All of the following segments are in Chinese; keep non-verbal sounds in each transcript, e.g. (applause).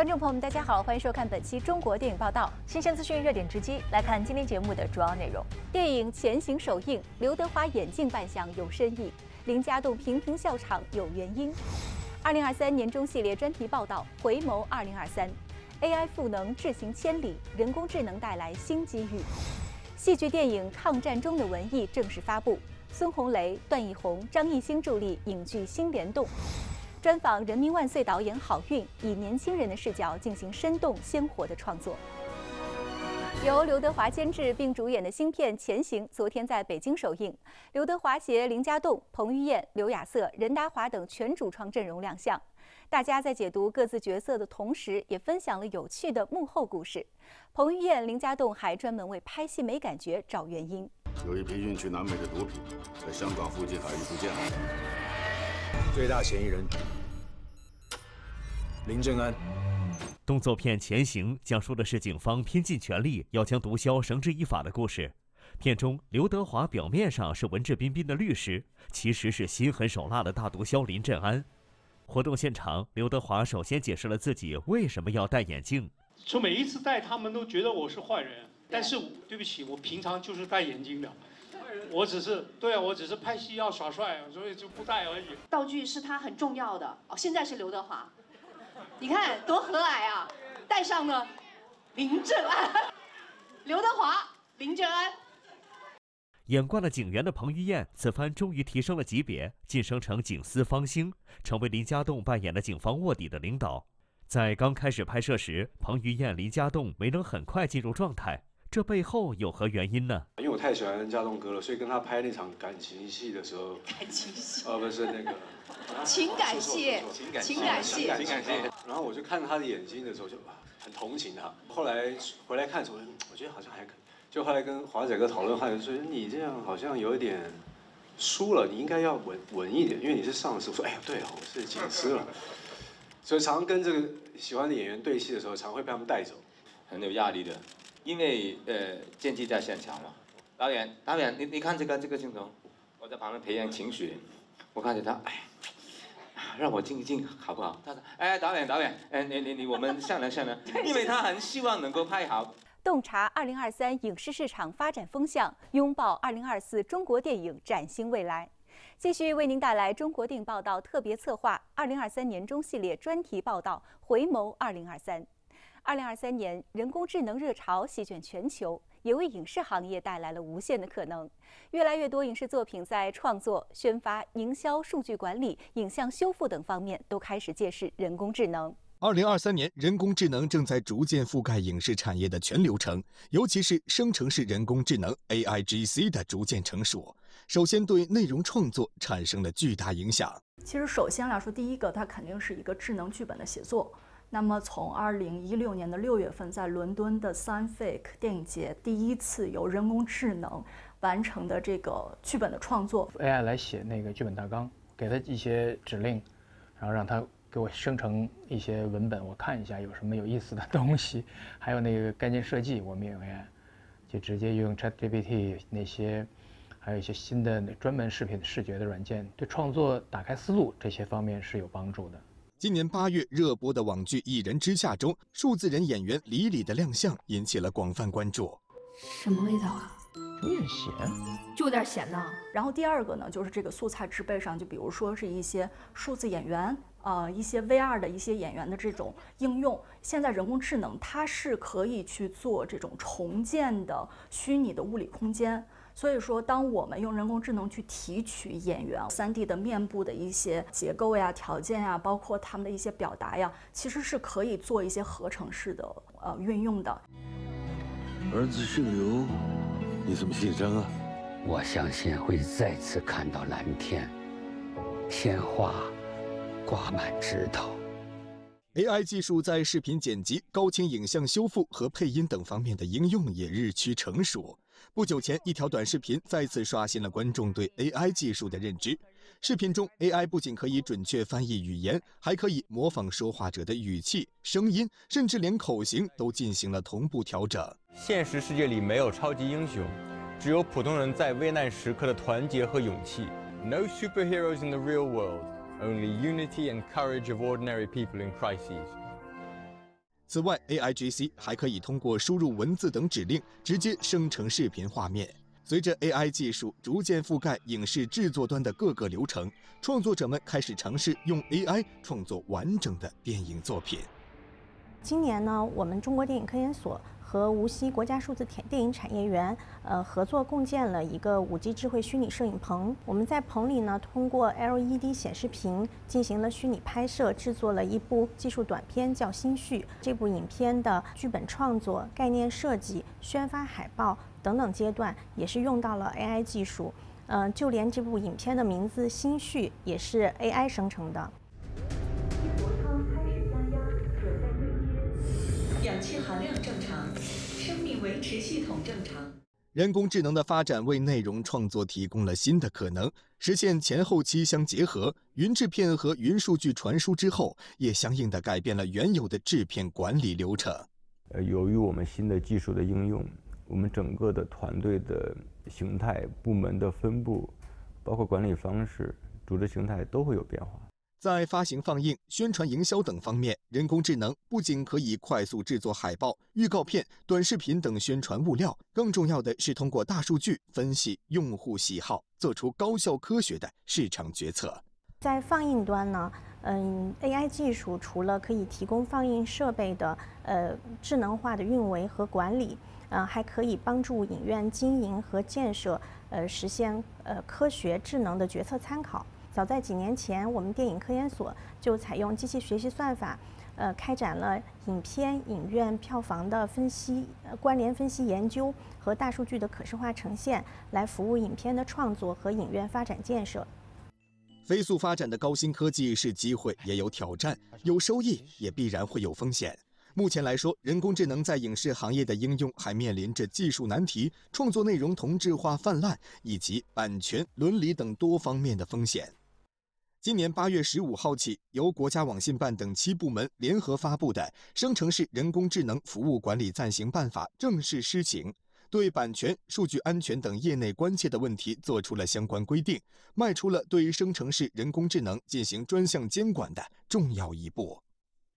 观众朋友们，大家好，欢迎收看本期中国电影报道，新鲜资讯、热点直击，来看今天节目的主要内容。电影《前行》首映，刘德华眼镜扮相有深意，林家栋频频笑场有原因。二零二三年中系列专题报道，回眸二零二三，AI 赋能智行千里，人工智能带来新机遇。戏剧电影《抗战中的文艺》正式发布，孙红雷、段奕宏、张艺兴助力，影剧新联动。专访《人民万岁》导演郝运，以年轻人的视角进行生动鲜活的创作。由刘德华监制并主演的新片《前行》昨天在北京首映，刘德华携林家栋、彭于晏、刘亚瑟、任达华等全主创阵容亮相。大家在解读各自角色的同时，也分享了有趣的幕后故事。彭于晏、林家栋还专门为拍戏没感觉找原因。有一批运去南美的毒品，在香港附近海域不见了。最大嫌疑人林正安。动作片《前行》讲述的是警方拼尽全力要将毒枭绳之以法的故事。片中，刘德华表面上是文质彬彬的律师，其实是心狠手辣的大毒枭林正安。活动现场，刘德华首先解释了自己为什么要戴眼镜。说每一次戴，他们都觉得我是坏人，但是对不起，我平常就是戴眼镜的。我只是对啊，我只是拍戏要耍帅，所以就不戴而已。道具是他很重要的哦。现在是刘德华，你看多和蔼啊！戴上了林正安，刘德华，林正安。演惯了警员的彭于晏，此番终于提升了级别，晋升成警司方兴，成为林家栋扮演的警方卧底的领导。在刚开始拍摄时，彭于晏、林家栋没能很快进入状态。这背后有何原因呢？因为我太喜欢家栋哥了，所以跟他拍那场感情戏的时候，(laughs) 感情戏，哦，不是那个 (laughs) 情感戏，情感戏，情感戏，情感戏。然后我就看他的眼睛的时候，就很同情他。后来回来看的时候，我觉得好像还可以。就后来跟华仔哥讨论，话就说你这样好像有一点输了，你应该要稳稳一点，因为你是上司。我说哎呀，对啊，我是警司了。所以常跟这个喜欢的演员对戏的时候，常会被他们带走，很有压力的。因为呃，剑姬在现场嘛，导演导演，你你看这个这个镜头，我在旁边培养情绪，我看着他，哎，让我静一静好不好？他说，哎，导演导演，哎，你你你，我们商量商量，因为他很希望能够拍好。洞察二零二三影视市场发展风向，拥抱二零二四中国电影崭新未来。继续为您带来中国电影报道特别策划二零二三年中系列专题报道，回眸二零二三。二零二三年，人工智能热潮席卷全球，也为影视行业带来了无限的可能。越来越多影视作品在创作、宣发、营销、数据管理、影像修复等方面都开始借势人工智能。二零二三年，人工智能正在逐渐覆盖影视产业的全流程，尤其是生成式人工智能 AIGC 的逐渐成熟，首先对内容创作产生了巨大影响。其实，首先来说，第一个，它肯定是一个智能剧本的写作。那么，从二零一六年的六月份，在伦敦的 Scientific 电影节，第一次由人工智能完成的这个剧本的创作，AI 来写那个剧本大纲，给他一些指令，然后让他给我生成一些文本，我看一下有什么有意思的东西，还有那个概念设计，我们也用 AI，就直接用 ChatGPT 那些，还有一些新的专门视频视觉的软件，对创作打开思路这些方面是有帮助的。今年八月热播的网剧《一人之下》中，数字人演员李李的亮相引起了广泛关注。什么味道啊？有点咸，就有点咸呢。然后第二个呢，就是这个素材制备上，就比如说是一些数字演员，呃，一些 VR 的一些演员的这种应用。现在人工智能它是可以去做这种重建的虚拟的物理空间。所以说，当我们用人工智能去提取演员 3D 的面部的一些结构呀、条件呀，包括他们的一些表达呀，其实是可以做一些合成式的呃运用的。儿子姓刘，你怎么姓张啊？我相信会再次看到蓝天，鲜花挂满枝头。AI 技术在视频剪辑、高清影像修复和配音等方面的应用也日趋成熟。不久前，一条短视频再次刷新了观众对 AI 技术的认知。视频中，AI 不仅可以准确翻译语言，还可以模仿说话者的语气、声音，甚至连口型都进行了同步调整。现实世界里没有超级英雄，只有普通人在危难时刻的团结和勇气。No superheroes in the real world, only unity and courage of ordinary people in crises. 此外，AIGC 还可以通过输入文字等指令直接生成视频画面。随着 AI 技术逐渐覆盖影视制作端的各个流程，创作者们开始尝试用 AI 创作完整的电影作品。今年呢，我们中国电影科研所和无锡国家数字电影产业园呃合作共建了一个 5G 智慧虚拟摄影棚。我们在棚里呢，通过 LED 显示屏进行了虚拟拍摄，制作了一部技术短片，叫《心绪》。这部影片的剧本创作、概念设计、宣发海报。等等阶段也是用到了 AI 技术，嗯，就连这部影片的名字《心绪》也是 AI 生成的。氧气含量正常，生命维持系统正常。人工智能的发展为内容创作提供了新的可能，实现前后期相结合。云制片和云数据传输之后，也相应的改变了原有的制片管理流程。呃，由于我们新的技术的应用。我们整个的团队的形态、部门的分布，包括管理方式、组织形态都会有变化。在发行、放映、宣传、营销等方面，人工智能不仅可以快速制作海报、预告片、短视频等宣传物料，更重要的是通过大数据分析用户喜好，做出高效科学的市场决策。在放映端呢，嗯，AI 技术除了可以提供放映设备的呃智能化的运维和管理。嗯，还可以帮助影院经营和建设，呃，实现呃科学智能的决策参考。早在几年前，我们电影科研所就采用机器学习算法，呃，开展了影片影院票房的分析、关联分析研究和大数据的可视化呈现，来服务影片的创作和影院发展建设。飞速发展的高新科技是机会，也有挑战；有收益，也必然会有风险。目前来说，人工智能在影视行业的应用还面临着技术难题、创作内容同质化泛滥以及版权、伦理等多方面的风险。今年八月十五号起，由国家网信办等七部门联合发布的《生成式人工智能服务管理暂行办法》正式施行，对版权、数据安全等业内关切的问题作出了相关规定，迈出了对生成式人工智能进行专项监管的重要一步。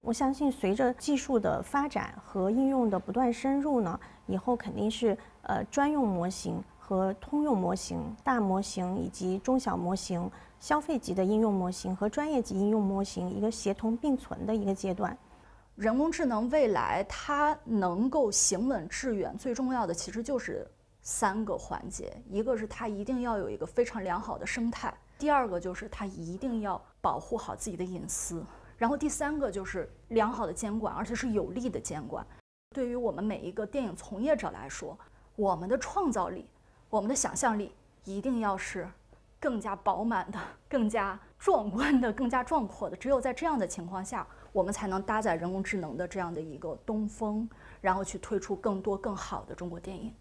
我相信，随着技术的发展和应用的不断深入呢，以后肯定是呃专用模型和通用模型、大模型以及中小模型、消费级的应用模型和专业级应用模型一个协同并存的一个阶段。人工智能未来它能够行稳致远，最重要的其实就是三个环节：一个是它一定要有一个非常良好的生态；第二个就是它一定要保护好自己的隐私。然后第三个就是良好的监管，而且是有力的监管。对于我们每一个电影从业者来说，我们的创造力、我们的想象力一定要是更加饱满的、更加壮观的、更加壮阔的。只有在这样的情况下，我们才能搭载人工智能的这样的一个东风，然后去推出更多更好的中国电影。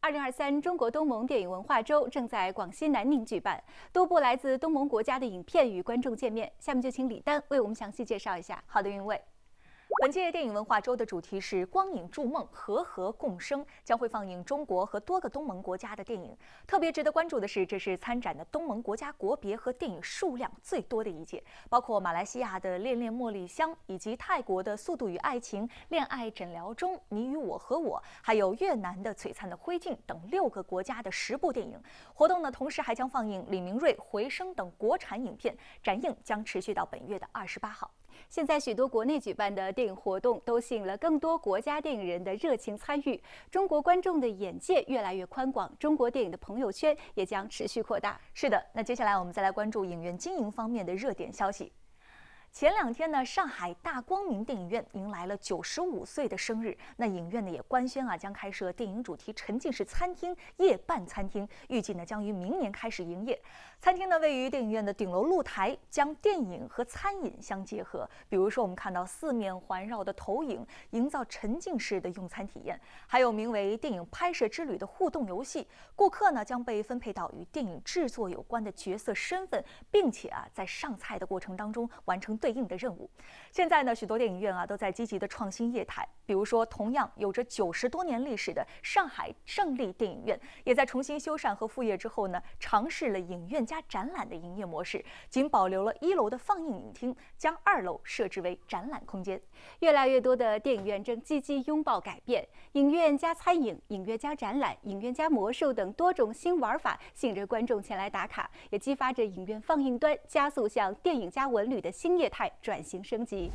二零二三中国东盟电影文化周正在广西南宁举办，多部来自东盟国家的影片与观众见面。下面就请李丹为我们详细介绍一下。好的，云卫。本届电影文化周的主题是“光影筑梦，和和共生”，将会放映中国和多个东盟国家的电影。特别值得关注的是，这是参展的东盟国家国别和电影数量最多的一届，包括马来西亚的《恋恋茉莉香》，以及泰国的《速度与爱情》、《恋爱诊疗中》、《你与我和我》，还有越南的《璀璨的灰烬》等六个国家的十部电影。活动呢，同时还将放映李明瑞《回声》等国产影片，展映将持续到本月的二十八号。现在许多国内举办的电影活动都吸引了更多国家电影人的热情参与，中国观众的眼界越来越宽广，中国电影的朋友圈也将持续扩大。是的，那接下来我们再来关注影院经营方面的热点消息。前两天呢，上海大光明电影院迎来了九十五岁的生日。那影院呢也官宣啊，将开设电影主题沉浸式餐厅、夜半餐厅，预计呢将于明年开始营业。餐厅呢位于电影院的顶楼露台，将电影和餐饮相结合。比如说，我们看到四面环绕的投影，营造沉浸式的用餐体验；还有名为“电影拍摄之旅”的互动游戏，顾客呢将被分配到与电影制作有关的角色身份，并且啊在上菜的过程当中完成。对应的任务。现在呢，许多电影院啊都在积极的创新业态，比如说，同样有着九十多年历史的上海胜利电影院，也在重新修缮和复业之后呢，尝试了影院加展览的营业模式，仅保留了一楼的放映影厅，将二楼设置为展览空间。越来越多的电影院正积极拥抱改变，影院加餐饮、影院加展览、影院加魔术等多种新玩法，吸引着观众前来打卡，也激发着影院放映端加速向电影加文旅的新业态转型升级。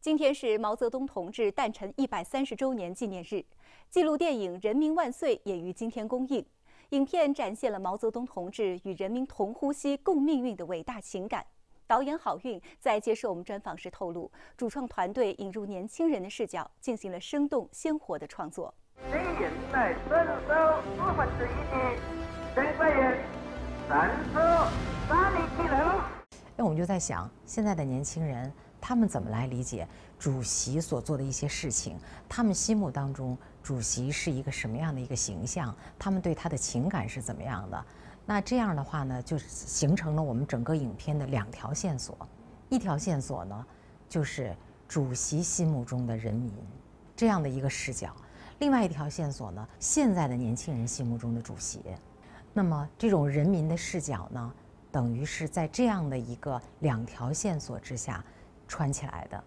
今天是毛泽东同志诞辰一百三十周年纪念日，纪录电影《人民万岁》也于今天公映。影片展现了毛泽东同志与人民同呼吸、共命运的伟大情感。导演郝运在接受我们专访时透露，主创团队引入年轻人的视角，进行了生动鲜活的创作。新人在遵守四分之一的全国人三十三名技能。那我们就在想，现在的年轻人。他们怎么来理解主席所做的一些事情？他们心目当中主席是一个什么样的一个形象？他们对他的情感是怎么样的？那这样的话呢，就形成了我们整个影片的两条线索。一条线索呢，就是主席心目中的人民这样的一个视角；另外一条线索呢，现在的年轻人心目中的主席。那么这种人民的视角呢，等于是在这样的一个两条线索之下。穿起来的。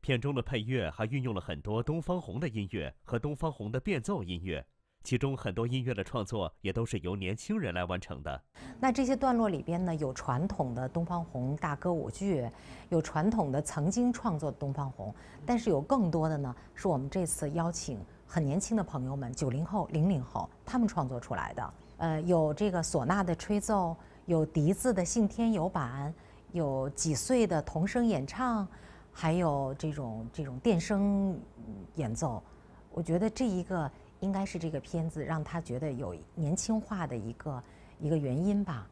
片中的配乐还运用了很多东方红的音乐和东方红的变奏音乐，其中很多音乐的创作也都是由年轻人来完成的。那这些段落里边呢，有传统的东方红大歌舞剧，有传统的曾经创作的东方红，但是有更多的呢，是我们这次邀请很年轻的朋友们，九零后、零零后，他们创作出来的。呃，有这个唢呐的吹奏，有笛子的信天游版。有几岁的童声演唱，还有这种这种电声演奏，我觉得这一个应该是这个片子让他觉得有年轻化的一个一个原因吧。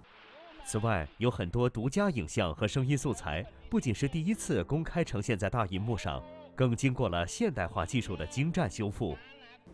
此外，有很多独家影像和声音素材，不仅是第一次公开呈现在大银幕上，更经过了现代化技术的精湛修复。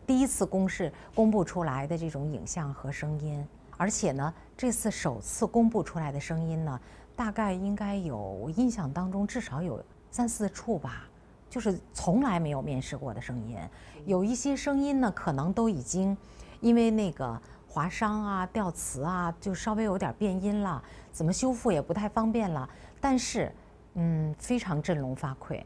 第一次公示公布出来的这种影像和声音，而且呢，这次首次公布出来的声音呢。大概应该有，我印象当中至少有三四处吧，就是从来没有面试过的声音。有一些声音呢，可能都已经因为那个划伤啊、掉词啊，就稍微有点变音了，怎么修复也不太方便了。但是，嗯，非常振聋发聩。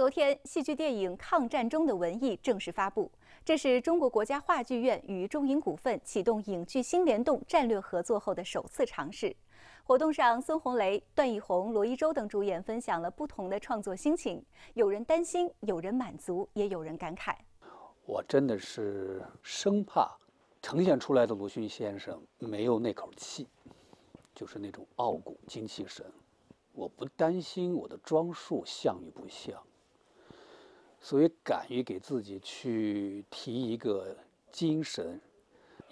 昨天，戏剧电影《抗战中的文艺》正式发布。这是中国国家话剧院与中影股份启动影剧新联动战略合作后的首次尝试。活动上，孙红雷、段奕宏、罗一舟等主演分享了不同的创作心情。有人担心，有人满足，也有人感慨。我真的是生怕呈现出来的鲁迅先生没有那口气，就是那种傲骨精气神。我不担心我的装束像与不像。所以，敢于给自己去提一个精神，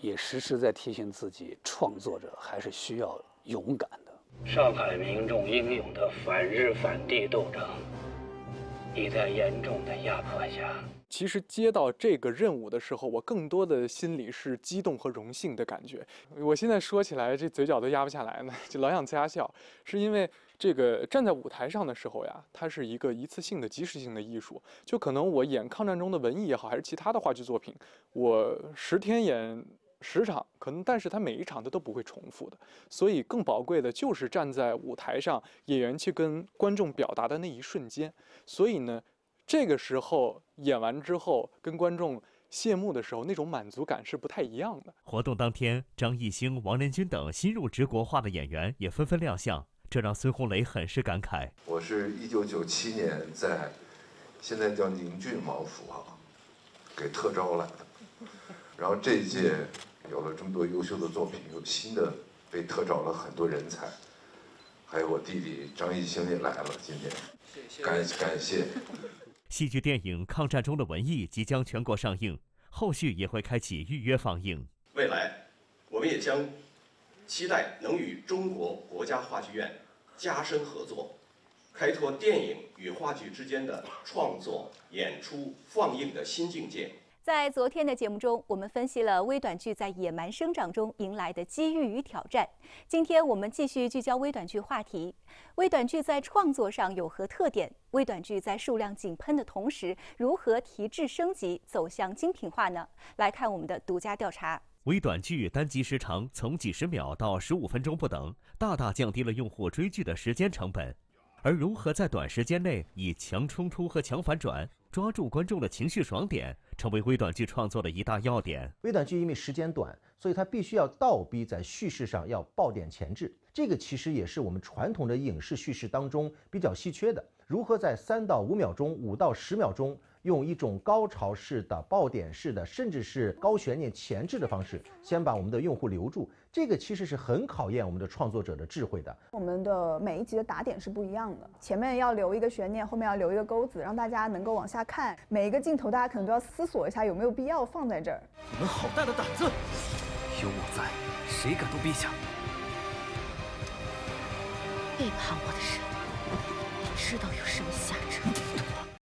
也时时在提醒自己，创作者还是需要勇敢的。上海民众英勇的反日反帝斗争，已在严重的压迫下。其实接到这个任务的时候，我更多的心里是激动和荣幸的感觉。我现在说起来，这嘴角都压不下来呢，(laughs) 就老想呲牙笑，是因为。这个站在舞台上的时候呀，它是一个一次性的、即时性的艺术。就可能我演抗战中的文艺也好，还是其他的话剧作品，我十天演十场，可能，但是它每一场它都不会重复的。所以更宝贵的就是站在舞台上，演员去跟观众表达的那一瞬间。所以呢，这个时候演完之后跟观众谢幕的时候，那种满足感是不太一样的。活动当天，张艺兴、王仁军等新入职国画的演员也纷纷亮相。这让孙红雷很是感慨。我是一九九七年在现在叫宁郡毛府啊，给特招来的。然后这一届有了这么多优秀的作品，有新的被特招了很多人才，还有我弟弟张艺兴也来了。今天，感感谢。(laughs) 戏剧电影《抗战中的文艺》即将全国上映，后续也会开启预约放映。未来，我们也将。期待能与中国国家话剧院加深合作，开拓电影与话剧之间的创作、演出、放映的新境界。在昨天的节目中，我们分析了微短剧在野蛮生长中迎来的机遇与挑战。今天我们继续聚焦微短剧话题：微短剧在创作上有何特点？微短剧在数量井喷的同时，如何提质升级，走向精品化呢？来看我们的独家调查。微短剧单集时长从几十秒到十五分钟不等，大大降低了用户追剧的时间成本。而如何在短时间内以强冲突和强反转抓住观众的情绪爽点，成为微短剧创作的一大要点。微短剧因为时间短，所以它必须要倒逼在叙事上要爆点前置，这个其实也是我们传统的影视叙事当中比较稀缺的。如何在三到五秒钟、五到十秒钟？用一种高潮式的爆点式的，甚至是高悬念前置的方式，先把我们的用户留住。这个其实是很考验我们的创作者的智慧的。我们的每一集的打点是不一样的，前面要留一个悬念，后面要留一个钩子，让大家能够往下看。每一个镜头，大家可能都要思索一下有没有必要放在这儿。你们好大的胆子！有我在，谁敢动陛下？背叛我的人，你知道有什么下场？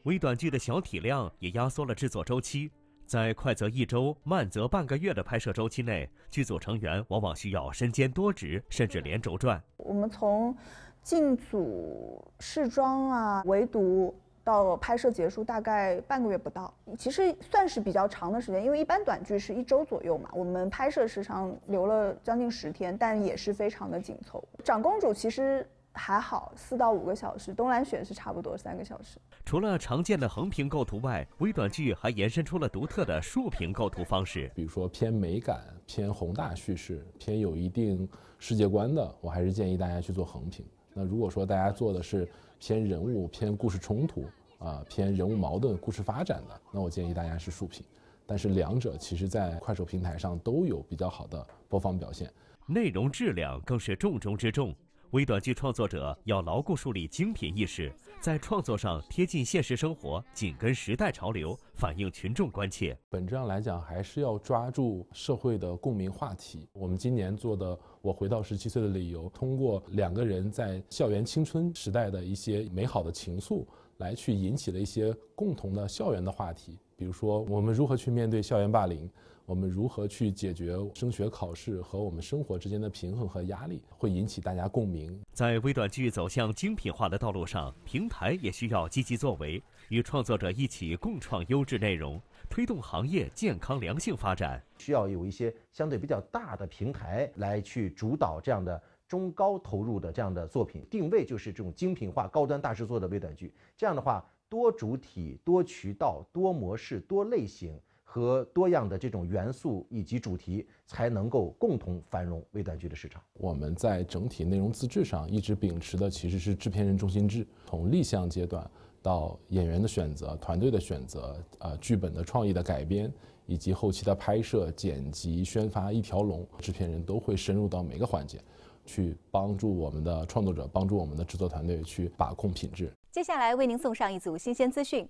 微短剧的小体量也压缩了制作周期，在快则一周、慢则半个月的拍摄周期内，剧组成员往往需要身兼多职，甚至连轴转。我们从进组、试妆啊、围读到拍摄结束，大概半个月不到，其实算是比较长的时间。因为一般短剧是一周左右嘛，我们拍摄时长留了将近十天，但也是非常的紧凑。长公主其实。还好，四到五个小时。东兰选是差不多三个小时。除了常见的横屏构图外，微短剧还延伸出了独特的竖屏构图方式。比如说偏美感、偏宏大叙事、偏有一定世界观的，我还是建议大家去做横屏。那如果说大家做的是偏人物、偏故事冲突啊、偏人物矛盾、故事发展的，那我建议大家是竖屏。但是两者其实在快手平台上都有比较好的播放表现，内容质量更是重中之重。微短剧创作者要牢固树立精品意识，在创作上贴近现实生活，紧跟时代潮流，反映群众关切。本质上来讲，还是要抓住社会的共鸣话题。我们今年做的《我回到十七岁的理由》，通过两个人在校园青春时代的一些美好的情愫，来去引起了一些共同的校园的话题。比如说，我们如何去面对校园霸凌？我们如何去解决升学考试和我们生活之间的平衡和压力，会引起大家共鸣。在微短剧走向精品化的道路上，平台也需要积极作为，与创作者一起共创优质内容，推动行业健康良性发展。需要有一些相对比较大的平台来去主导这样的中高投入的这样的作品，定位就是这种精品化、高端大制作的微短剧。这样的话，多主体、多渠道、多模式、多类型。和多样的这种元素以及主题，才能够共同繁荣微短剧的市场。我们在整体内容自制上一直秉持的其实是制片人中心制，从立项阶段到演员的选择、团队的选择、呃剧本的创意的改编，以及后期的拍摄、剪辑、宣发一条龙，制片人都会深入到每个环节，去帮助我们的创作者，帮助我们的制作团队去把控品质。接下来为您送上一组新鲜资讯。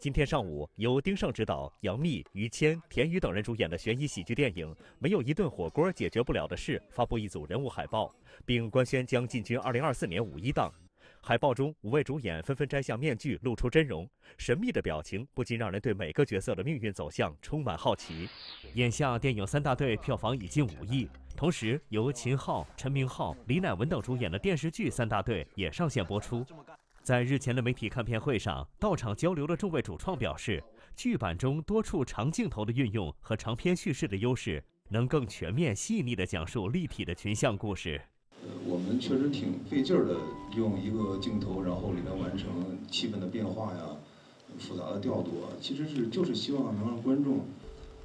今天上午，由丁晟执导、杨幂、于谦、田雨等人主演的悬疑喜剧电影《没有一顿火锅解决不了的事》发布一组人物海报，并官宣将进军2024年五一档。海报中，五位主演纷纷摘下面具，露出真容，神秘的表情不禁让人对每个角色的命运走向充满好奇。眼下，电影三大队票房已近五亿，同时由秦昊、陈明昊、李乃文等主演的电视剧《三大队》也上线播出。在日前的媒体看片会上，到场交流的众位主创表示，剧版中多处长镜头的运用和长篇叙事的优势，能更全面、细腻地讲述立体的群像故事。呃，我们确实挺费劲儿的，用一个镜头，然后里面完成气氛的变化呀，复杂的调度啊，其实是就是希望能让观众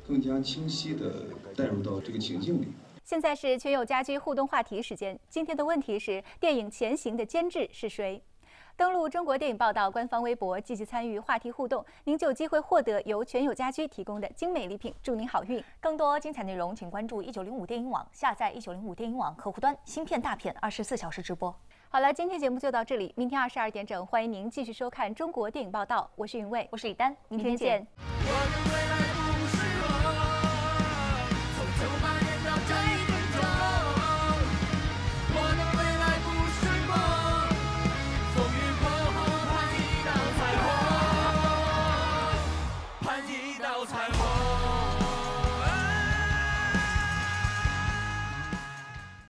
更加清晰地带入到这个情境里。现在是全友家居互动话题时间，今天的问题是：电影《前行》的监制是谁？登录中国电影报道官方微博，积极参与话题互动，您就有机会获得由全友家居提供的精美礼品。祝您好运！更多精彩内容，请关注一九零五电影网，下载一九零五电影网客户端，新片大片二十四小时直播。好了，今天节目就到这里，明天二十二点整，欢迎您继续收看中国电影报道。我是云卫，我是李丹，明天见。我的未来